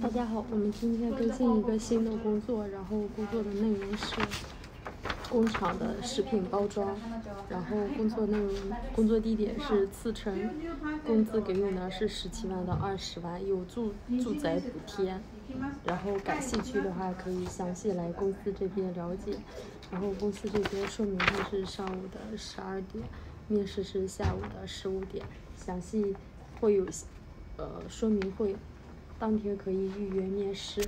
大家好，我们今天更新一个新的工作，然后工作的内容是工厂的食品包装，然后工作内容工作地点是茨城，工资给用的是十七万到二十万，有住住宅补贴，然后感兴趣的话可以详细来公司这边了解，然后公司这边说明会是上午的十二点，面试是下午的十五点，详细会有呃说明会。当天可以预约面试。